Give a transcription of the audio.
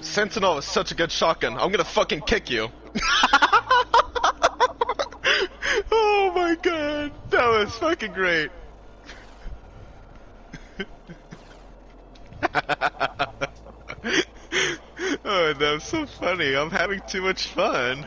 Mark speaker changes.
Speaker 1: Sentinel is such a good shotgun. I'm gonna fucking kick you. oh my god, that was fucking great. oh, that was so funny. I'm having too much fun.